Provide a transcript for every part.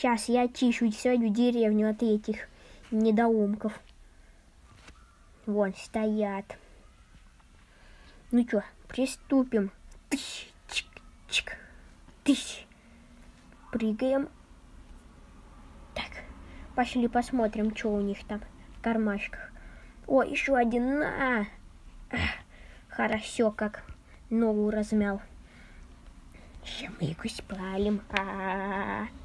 Сейчас я очищу свою деревню от этих недоумков. Вон стоят. Ну что, приступим. Тыщ, чик, чик, тыщ. Прыгаем. Так, пошли посмотрим, что у них там в кармашках. О, еще один. На! Ах, Хорошо, как ногу размял. Сейчас мы его спалим. А-а-а.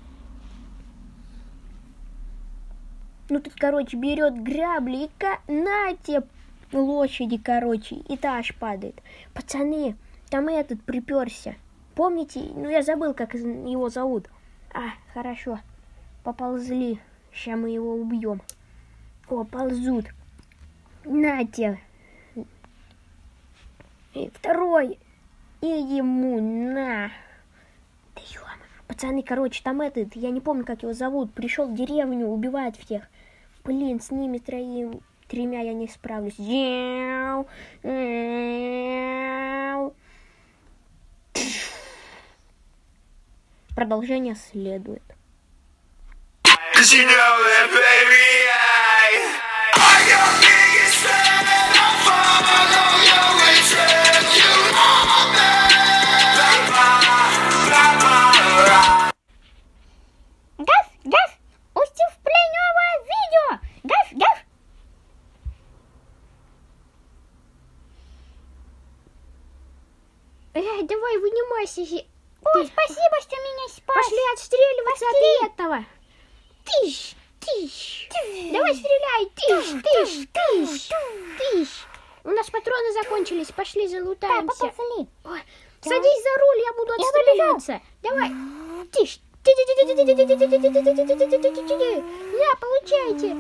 Ну тут, короче, берет грабли и ка... на те лошади, короче, и та аж падает. Пацаны, там этот приперся. Помните? Ну я забыл, как его зовут. А, хорошо. Поползли. Сейчас мы его убьем. О, ползут. Нате. И второй. И ему на. Да ё Пацаны, короче, там этот, я не помню, как его зовут, пришел в деревню, убивает всех. Блин, с ними троим, тремя я не справлюсь. Яу, яу. Продолжение следует. Cause you know that, baby, I Эй, давай, вынимайся. Ой, спасибо, что меня спас. Пошли отстреливаться от этого. Тыщ, тыщ. Давай стреляй. Тыщ, тыщ, тыщ, тыщ. У нас патроны закончились. Пошли залутаемся. Ой, Садись за руль, я буду отстреливаться. Давай. Тыщ. На, получайте.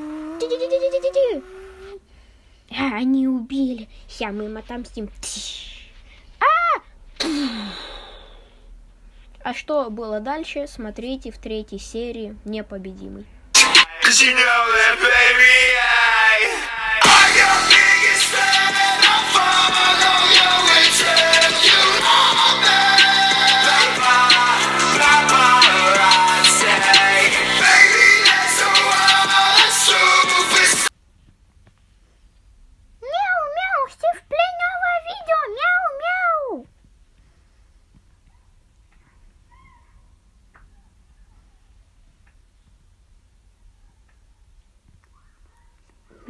Они убили. Сейчас мы им отомстим. А! А что было дальше, смотрите в третьей серии «Непобедимый».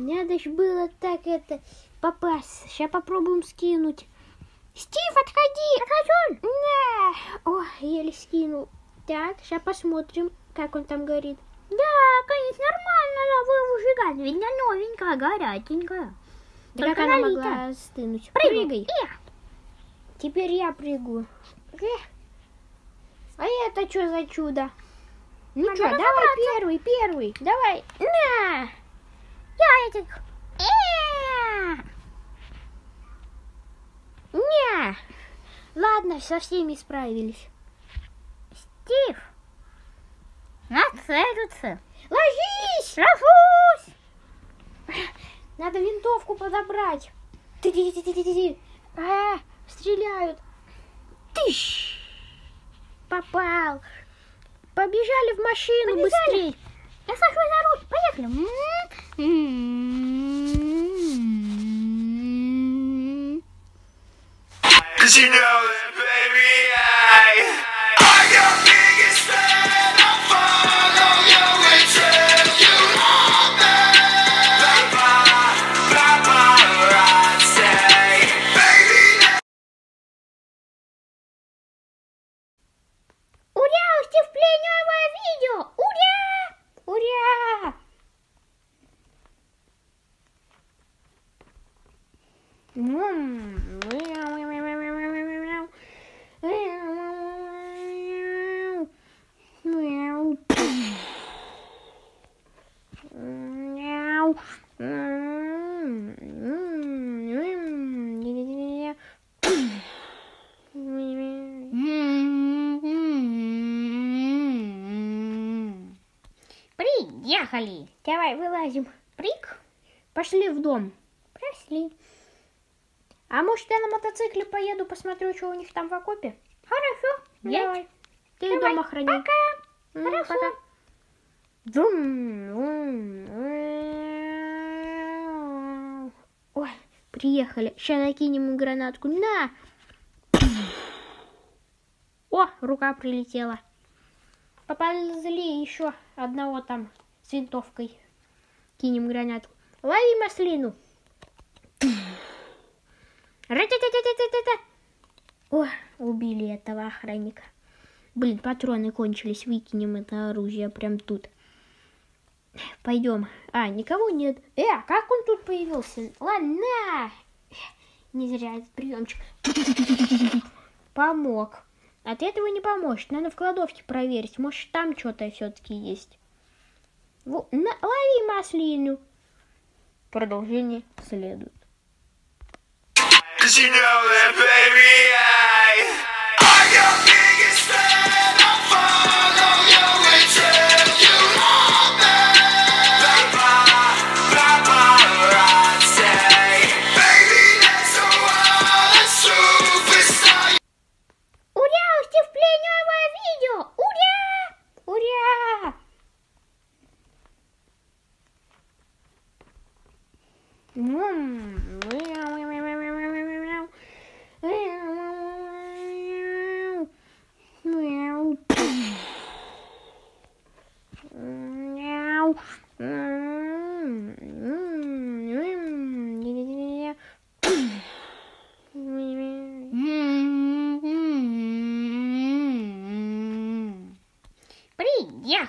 Надо ж было так это попасть. Сейчас попробуем скинуть. Стив, отходи! Отхожу! Да! О, еле скинул. Так, сейчас посмотрим, как он там горит. Да, конечно, нормально, но вы выжигать, она новенькая, горяченькая. Только Только она могла стынуть. Прыгай. Прыгай. Теперь я прыгаю. Э. А это что за чудо? Ну что, давай разобраться. первый, первый. Давай. На! Я этих... Э! Не! Ладно, со всеми справились. Стив! Нацелиться! Ложись! Ложусь! Надо винтовку подобрать. Ты-ты-ты-ты-ты-ты. А, стреляют. Тыщ! Попал. Побежали в машину Побежали. быстрей. Я сажусь за руль. Поехали. М-м-м. Cause you know that, baby, Приехали. Давай, вылазим. Прик. Пошли в дом. Прошли. А может я на мотоцикле поеду, посмотрю, что у них там в окопе? Хорошо. Давай. Ты Давай. дом охрани. Пока. М, Хорошо. пока. Вум, вум, вум. Ой, приехали. Сейчас накинем гранатку. На! О, рука прилетела. Поползли еще одного там с винтовкой. Кинем гранатку. Лови маслину. О, убили этого охранника. Блин, патроны кончились. Выкинем это оружие прям тут. Пойдем. А, никого нет. Э, а как он тут появился? Ладно! Не зря этот приемчик. Помог. От этого не поможет. Надо в кладовке проверить. Может, там что-то все-таки есть. Лови маслину. Продолжение следует. You know that, baby, I, I'm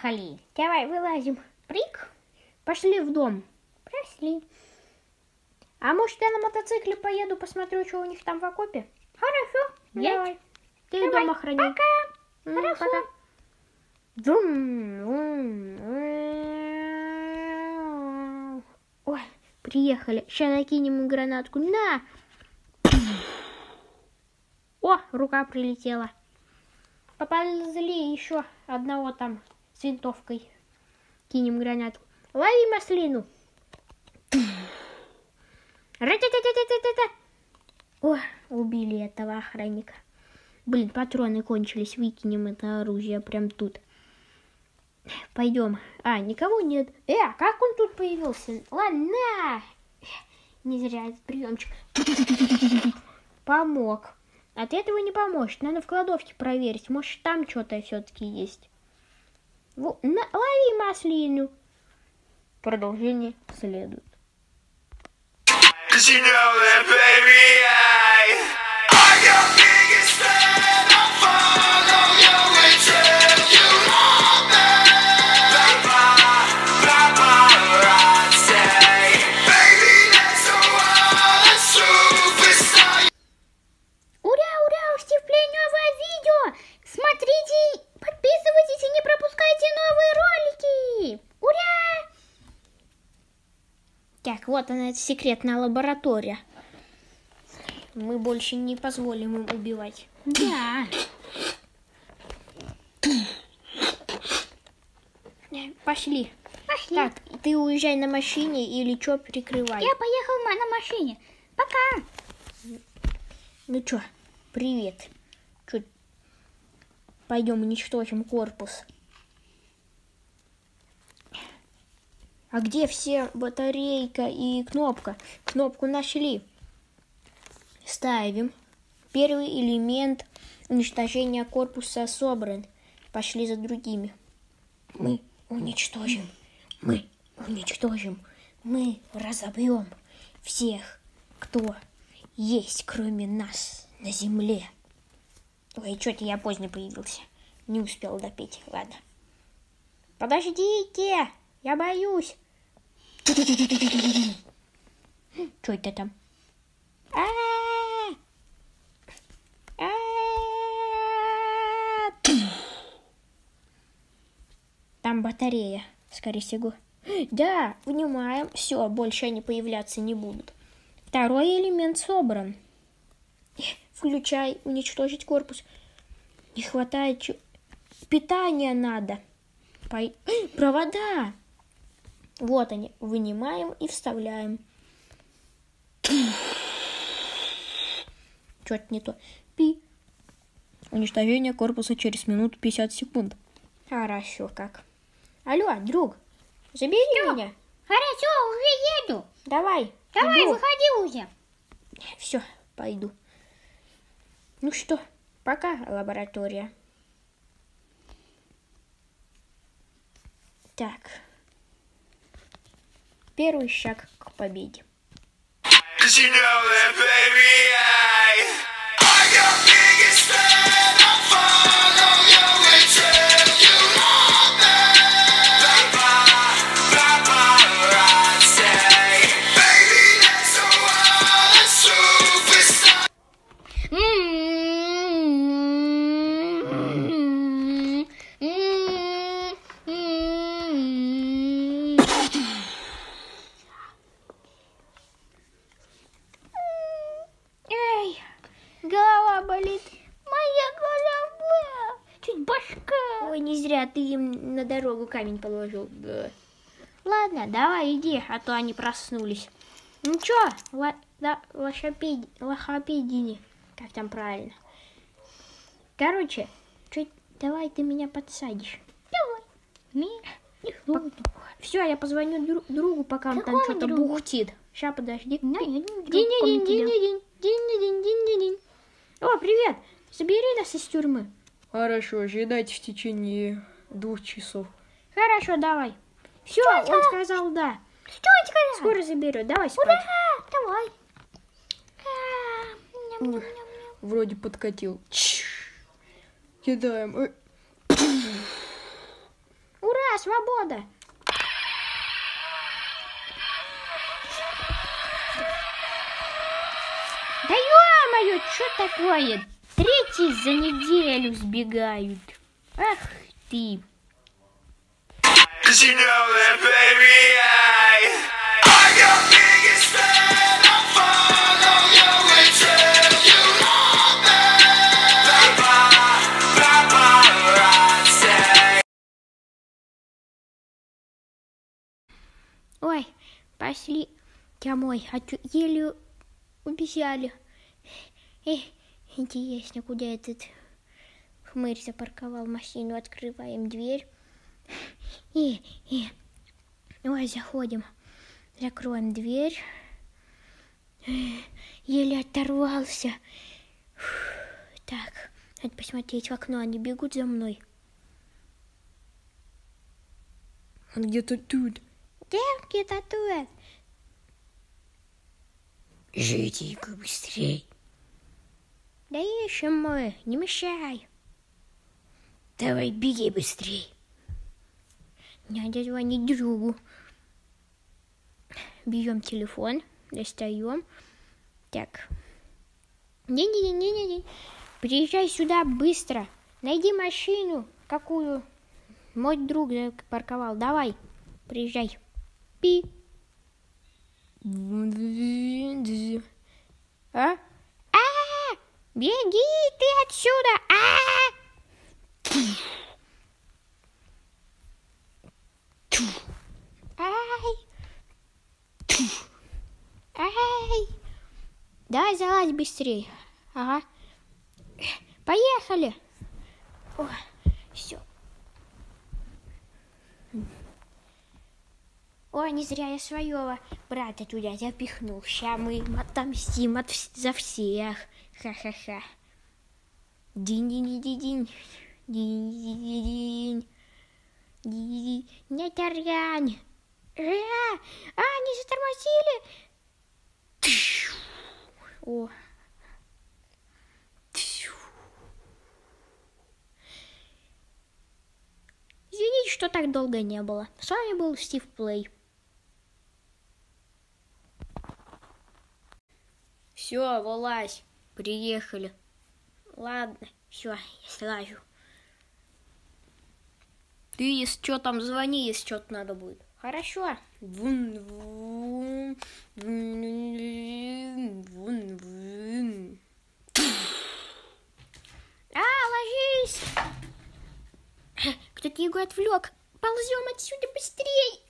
Приехали! Давай, вылазим. Прик, Пошли в дом. прошли. А может, я на мотоцикле поеду, посмотрю, что у них там в окопе? Хорошо, Давай. Ты Давай, дом охрани. Пока. М, Хорошо. пока. Вум, вум, вум. Ой, приехали. Сейчас накинем гранатку. На! О, рука прилетела. Поползли еще одного там с винтовкой. Кинем гранатку. Лови маслину. О, убили этого охранника. Блин, патроны кончились. Выкинем это оружие прям тут. Пойдем. А, никого нет. Э, а как он тут появился? Ладно! Не зря этот приемчик. Помог. От этого не поможет. Надо в кладовке проверить. Может, там что-то все-таки есть. Лови маслину. Продолжение следует. You know that, baby, I, I'm вот она, эта секретная лаборатория. Мы больше не позволим им убивать. Да. Пошли. Пошли. Так, ты уезжай на машине или что, прикрывай. Я поехал на машине. Пока. Ну чё, привет. Чё, пойдем уничтожим корпус. А где все батарейка и кнопка? Кнопку нашли. Ставим. Первый элемент уничтожения корпуса собран. Пошли за другими. Мы уничтожим. Мы уничтожим. Мы разобьем всех, кто есть, кроме нас, на земле. Ой, что-то я поздно появился. Не успел допеть. Ладно. Подождите! Я боюсь. Что это там? А-а-а! А-а-а! Там батарея, скорее всего. Да, внимаем. Все, больше они появляться не будут. Второй элемент собран. Включай, уничтожить корпус. Не хватает питания надо. Пой- Провода. Вот они. Вынимаем и вставляем. Что-то не то. Пи. Уничтожение корпуса через минуту 50 секунд. Хорошо как. Алло, друг, забери меня. Хорошо, уже еду. Давай. Давай, иду. выходи уже. Все, пойду. Ну что, пока, лаборатория. Так. Первый шаг к победе. You know that, baby, I, I'm на дорогу камень положил. Ладно, давай иди, а то они проснулись. Ну чё, да, лошапедини, лошапедини, как там правильно. Короче, чуть давай ты меня подсадишь. Давай. Меня. Все, я позвоню дру другу, пока он Какому там что-то бухтит. Сейчас, подожди. О, привет! Забери нас из тюрьмы. Хорошо, ждать в течение двух часов. Хорошо, давай. Все, он сказал да. Что он сказал? Скоро заберет. Давай спать. Ура, давай. А. Вроде подкатил. Кидаем. Ура, свобода! Да ё-моё, что такое? Третий за неделю сбегают. Ах ты. Cause you know that, baby, I, I'm your biggest fan. I'll follow you until you love me. Paparazzi. Ой, пошли домой, а чё, еле убежали. Эх, интересно, куда этот хмырь запарковал машину. Открываем дверь. И, и, ой, заходим. Закроем дверь. Еле оторвался. Так, надо посмотреть в окно, они бегут за мной. Он где-то тут. Девки татует. Житейка, быстрей. Да ищем мы, не мешай. Давай, беги быстрей. Надо звонить другу. Берем телефон, достаем. Так. Не-не-не-не-не. Приезжай сюда быстро. Найди машину, какую мой друг парковал. Давай, приезжай. Пи. А? А! Беги ты отсюда! А! Ай! Тьфу. Ай! Залазь быстрее. Ага. Поехали. О, все. Ой, не зря я своего брата туда запихнул. Ща мы им отомстим от за всех. Ха-ха-ха. Динь-динь-динь-динь. Динь-динь-динь. Ди- Не таргань. А, они затормозили. О. Извините, что так долго не было. С вами был Стив Плей. Все, вылазь. Приехали. Ладно, все, я слажу. Ты, если что, там звони, если что-то надо будет. Хорошо. Вун, вун, вун, вун, вун. А, ложись! Кто-то его отвлек. Ползем отсюда быстрей.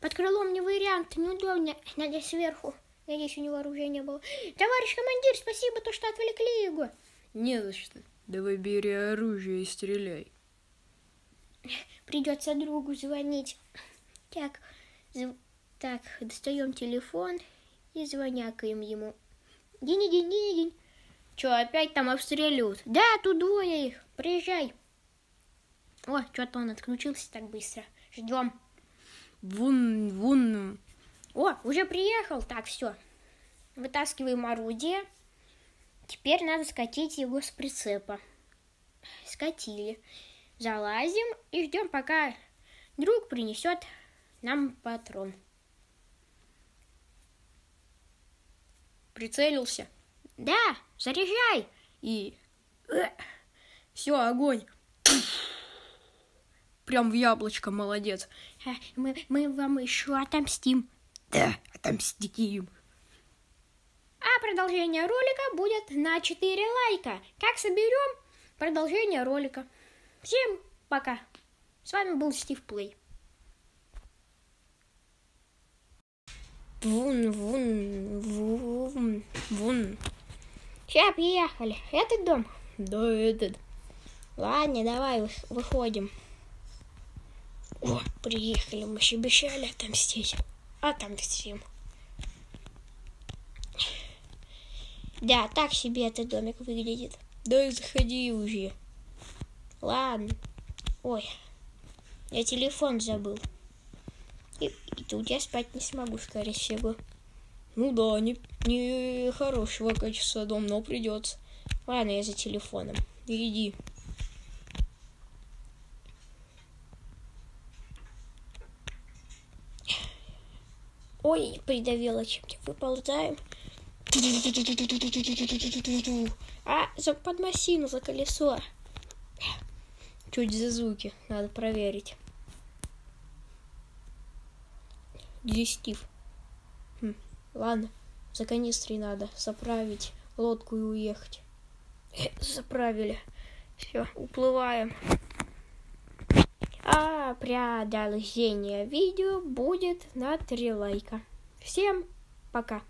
Под крылом не вариант, неудобно. Надо сверху. Надеюсь, у него оружия не было. Товарищ командир, спасибо, то, что отвлекли его. Не за что. Давай бери оружие и стреляй. Придется другу звонить. Так, зв- так, достаем телефон и звонякаем ему. День, день, день, день. Че, опять там обстреливают? Да, тут двое их. Приезжай. О, что-то он отключился так быстро. Ждем. Вун, вун. О, уже приехал. Так, все. Вытаскиваем орудие. Теперь надо скатить его с прицепа. Скатили. Залазим и ждем, пока друг принесет нам патрон. Прицелился. Да, заряжай. И... Все, огонь. Прям в яблочко, молодец. А, Мы, мы вам еще отомстим. Да, отомстим. Продолжение ролика будет на 4 лайка. Как соберем продолжение ролика. Всем пока. С вами был Стив Плей. Вун, вун, вун, вун. Сейчас приехали. Этот дом? Да, этот. Ладно, давай вы- выходим. О, приехали. Мы же обещали отомстить. Отомстим. Да, так себе этот домик выглядит. Да заходи уже. Ладно. Ой, я телефон забыл. И, и тут я спать не смогу, скорее всего. Ну да, не, не хорошего качества дом, но придется. Ладно, я за телефоном. Иди. Ой, придавило чем-то. Выползаем. А, за, под массину, за колесо. Чуть за звуки, надо проверить. Где? Хм, ладно, за канистрой надо заправить лодку и уехать. Заправили. Все, уплываем. А продолжение видео будет на 3 лайка. Всем пока.